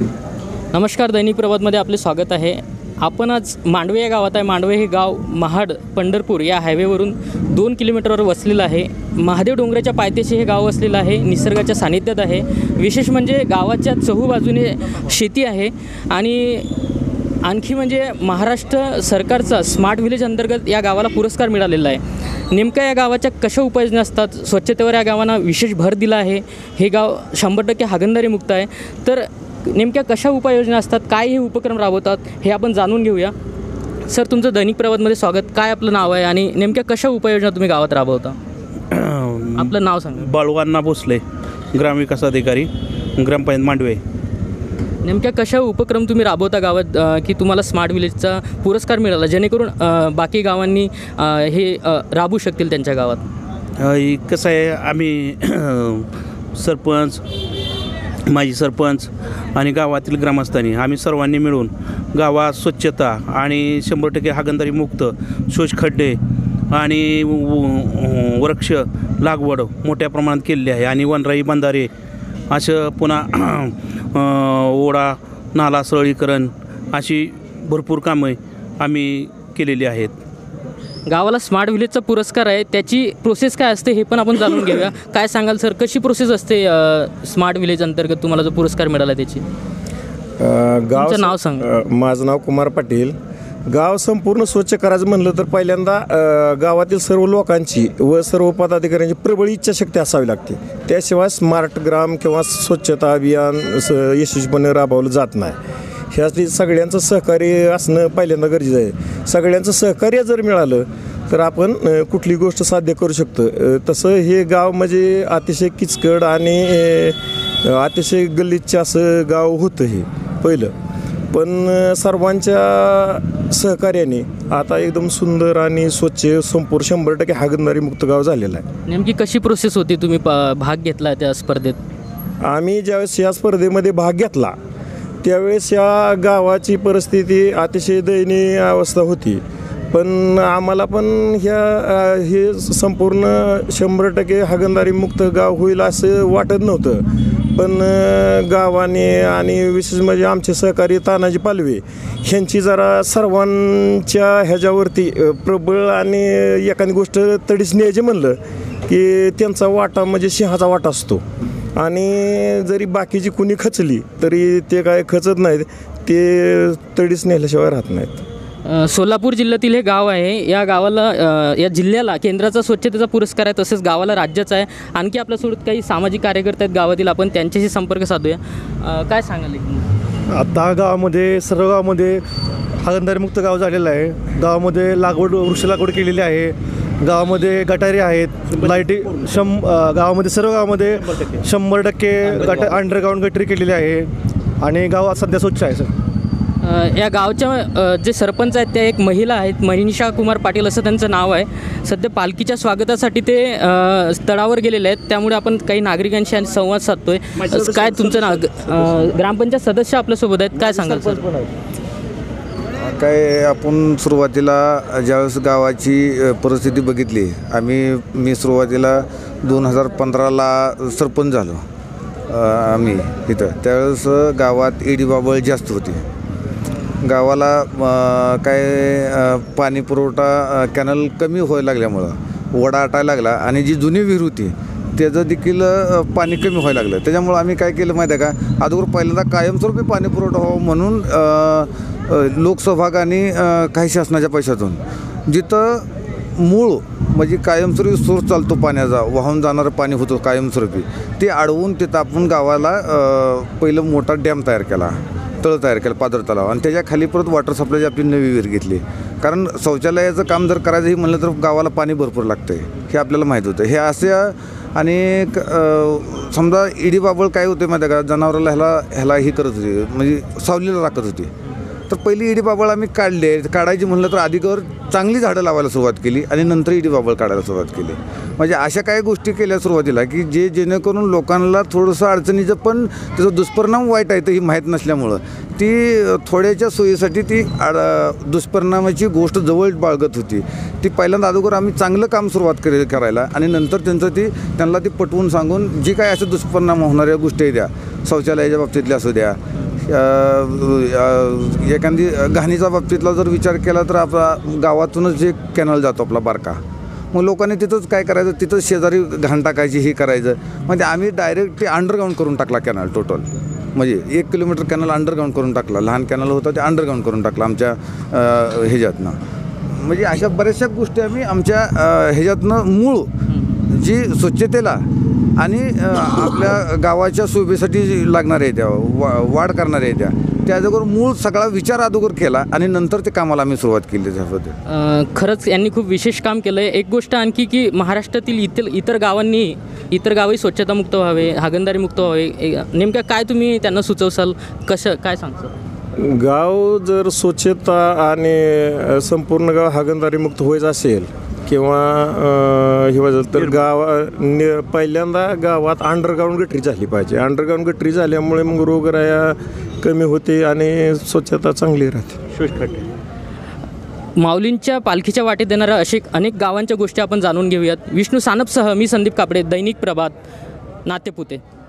नमस्कार दैनिक प्रभातमध्ये आपले स्वागत आहे. आपण आज मांडवे या गावात आहे. मांडवे हे गाव महाड पंढरपूर या हायवेवरून दोन किलोमीटरवर वसलेलं आहे. महादेव डोंगराच्या पायथ्याशी हे गाव वसलेलं आहे. निसर्गाच्या सानिध्यात आहे. विशेष म्हणजे गावाच्या चहूबाजूने शेती आहे. आणि आणखी म्हणजे महाराष्ट्र सरकारचा स्मार्ट विलेज अंतर्गत या गावाला पुरस्कार मिळालेला आहे. नेमक्या या गावाच्या कशा उपाययोजना असतात? स्वच्छतेवर या गावांना विशेष भर दिला आहे. हे गाव शंभर टक्के हागणदारीमुक्त आहे. तर नेमक्या कशा उपाययोजना असतात? काय हे उपक्रम राबवतात? हे आपण जाणून घेऊया. सर तुमचं दैनिक प्रवादमध्ये स्वागत. काय आपलं नाव आहे आणि नेमक्या कशा उपाययोजना तुम्ही गावात राबवता? आपलं नाव सांगा. बाळवांना भोसले ग्रामविकास अधिकारी ग्रामपंचायत मांडवे. नेमक्या कशा उपक्रम तुम्ही राबवता गावात की तुम्हाला स्मार्ट विलेजचा पुरस्कार मिळाला जेणेकरून बाकी गावांनी हे अ, राबवू शकतील त्यांच्या गावात? कसं आहे आम्ही सरपंच माजी सरपंच आणि गावातील ग्रामस्थांनी आम्ही सर्वांनी मिळून गावात स्वच्छता आणि शंभर टक्के हागंदारी मुक्त शोषखड्डे आणि वृक्ष लागवड मोठ्या प्रमाणात केलेली आहे. आणि वनराई बंधारे असं पुन्हा ओढा नाला सरळीकरण अशी भरपूर कामं आम्ही केलेली आहेत. गावाला स्मार्ट विलेजचा पुरस्कार आहे. त्याची प्रोसेस काय असते हे पण आपण जाणून घेऊया. काय सांगाल सर कशी प्रोसेस असते स्मार्ट विलेज अंतर्गत तुम्हाला जो पुरस्कार मिळाला त्याची? गाव नाव सांगा. माझं नाव कुमार पाटील. गाव संपूर्ण स्वच्छ करायचं म्हणलं तर पहिल्यांदा गावातील सर्व लोकांची व सर्व पदाधिकाऱ्यांची प्रबळ इच्छाशक्ती असावी लागते. त्याशिवाय स्मार्ट ग्राम किंवा स्वच्छता अभियान यशस्वीपणे राबवलं जात नाही. ह्यासाठी सगळ्यांचं सहकार्य असणं पहिल्यांदा गरजेचं आहे. सगळ्यांचं सहकार्य जर मिळालं तर आपण कुठली गोष्ट साध्य करू शकतो. तसं हे गाव म्हणजे अतिशय किचकट आणि अतिशय गल्लीचं असं गाव होतं हे पहिलं. पण सर्वांच्या सहकार्याने आता एकदम सुंदर आणि स्वच्छ संपूर्ण शंभर टक्के हागणदारी मुक्त गाव झालेलं आहे. नेमकी कशी प्रोसेस होती? तुम्ही भाग घेतला त्या स्पर्धेत? आम्ही ज्यावेळेस या स्पर्धेमध्ये भाग घेतला त्यावेळेस या गावाची परिस्थिती अतिशय दयनीय अवस्था होती. पण आम्हाला पण ह्या हे संपूर्ण शंभर टक्के हागणदारी मुक्त गाव होईल असं वाटत नव्हतं. पण गावाने आणि विशेष म्हणजे आमचे सहकारी तानाजी पालवे ह्यांची जरा सर्वांच्या ह्याच्यावरती प्रबळ आणि एखादी गोष्ट तडीच न्यायची म्हणलं की त्यांचा वाटा म्हणजे सिंहाचा वाटा असतो. आणि जरी बाकीची कुणी खचली तरी ते काय खचत नाहीत. ते तडीस नेल्याशिवाय राहत नाहीत. सोलापूर जिल्ह्यातील हे गाव आहे. या गावाला या जिल्ह्याला केंद्राचा स्वच्छतेचा पुरस्कार आहे तसेच गावाला राज्याचा आहे. आणखी आपल्यासोबत काही सामाजिक कार्यकर्ते आहेत गावातील आपण त्यांच्याशी संपर्क साधूया. काय सांगाल? आता गावामध्ये सर्व गावामध्ये हागणदारीमुक्त गाव झालेलं आहे. गावामध्ये लागवड वृक्ष लागवड केलेली आहे. गावामध्ये गटारी आहेत. लाईटी शं गावामध्ये सर्व गावामध्ये शंभर टक्के गट अंडरग्राऊंड गटरी केलेली आहे. आणि गाव सध्या स्वच्छ आहे सर. या गावच्या जे सरपंच आहेत त्या एक महिला आहेत मनीषा कुमार पाटील असं त्यांचं नाव आहे. सध्या पालखीच्या स्वागतासाठी ते स्थळावर गेलेले आहेत. त्यामुळे आपण काही नागरिकांशी आणि संवाद साधतोय. काय तुमचं नाव अ, ग्रामपंचायत सदस्य आपल्यासोबत आहेत. काय सांगाल सर? काय आपण सुरुवातीला ज्यावेळेस गावाची परिस्थिती बघितली आम्ही मी सुरुवातीला दोन हजार पंधराला सरपंच झालो आम्ही इथं. त्यावेळेस गावात इडीबाबळ जास्त होती. गावाला काय पाणी पुरवठा कॅनल कमी व्हायला लागल्यामुळं ओढा आटायला लागला आणि जी जुनी विहीर होती त्याचं देखील पाणी कमी व्हायला लागलं. त्याच्यामुळं आम्ही काय केलं माहिती आहे का? अगोदर पहिल्यांदा कायमस्वरूपी पाणी पुरवठा व्हावा म्हणून लोकसहभाग आणि काही शासनाच्या पैशातून. जिथं मूळ म्हणजे कायमस्वरूपी सोर्स चालतो पाण्याचा वाहून जाणारं पाणी होतं कायमस्वरूपी ते अडवून तिथं आपण गावाला पहिलं मोठा डॅम तयार केला तळ तयार केलं पादर तलाव. आणि त्याच्याखाली परत वॉटर सप्लायची आपली नवी विहीर घेतली. कारण शौचालयाचं काम जर करायचंही म्हणलं तर गावाला पाणी भरपूर लागतं हे आपल्याला माहीत होतं. हे असं आणि क- समजा इडी बाबळ काय होते माहिती आहे का? जनावराला ह्याला ह्याला हे करत होती. म्हणजे सावलीला राखत होती. तर पहिली इडी बाबळ आम्ही काढले. काढायची म्हणलं तर आधीकर चांगली झाडं लावायला सुरुवात केली आणि नंतर इडी बाबळ काढायला सुरुवात केली. म्हणजे अशा काही गोष्टी केल्या सुरुवातीला की जे जेणेकरून लोकांना थोडंसं अडचणीचं पण त्याचा दुष्परिणाम वाईट आहे तर ही माहीत नसल्यामुळं. ती थोड्याच्या सोयीसाठी ती आड दुष्परिणामाची गोष्ट जवळ बाळगत होती. ती पहिल्यांदा अगोदर आम्ही चांगलं काम सुरुवात करे करायला आणि नंतर त्यांचं ती त्यांना ती पटवून सांगून जी काय असे दुष्परिणाम होणाऱ्या गोष्टी द्या शौचालयाच्या बाबतीतल्या असू द्या एखादी घाणीच्या बाबतीतला जर विचार केला तर आपला गावातूनच जे कॅनल जातो आपला बारका मग लोकांनी तिथंच काय करायचं? तिथंच शेजारी घाण टाकायची हे करायचं. म्हणजे आम्ही डायरेक्ट ते अंडरग्राऊंड करून टाकला कॅनल टोटल म्हणजे एक किलोमीटर कॅनल अंडरग्राऊंड करून टाकला. लहान कॅनल होता ते अंडरग्राऊंड करून टाकला आमच्या ह्याच्यातनं. म्हणजे अशा बऱ्याचशा गोष्टी आम्ही आमच्या ह्याच्यातनं मूळ जी स्वच्छतेला आणि आपल्या गावाच्या शोभेसाठी जी लागणाऱ्या त्या वा वाढ करणाऱ्या आहेत त्या त्याच्यावर मूळ सगळा विचार अगोदर केला आणि नंतर ते कामाला आम्ही सुरुवात केली त्याबद्दल. अ, खरंच यांनी खूप विशेष काम केलं आहे एक गोष्ट आणखी की महाराष्ट्रातील इतर इतर गावांनी इतर गावही स्वच्छतामुक्त व्हावे हागणदारीमुक्त व्हावे. नेमक्या काय तुम्ही त्यांना सुचवसाल? कसं काय सांगसाल? गाव जर स्वच्छता आणि संपूर्ण गाव हागणदारीमुक्त व्हायचं असेल किंवा हे व्हायचं तर गाव नि- पहिल्यांदा गावात अंडरग्राऊंड गटरी झाली पाहिजे. अंडरग्राऊंड गटरी झाल्यामुळे मग रोगराया कमी होते आणि स्वच्छता चांगली राहते. माऊलींच्या पालखीच्या वाटेत देणाऱ्या असे अनेक गावांच्या गोष्टी आपण जाणून घेऊयात. विष्णू सानपसह मी संदीप कापडे दैनिक प्रभात नातेपुते.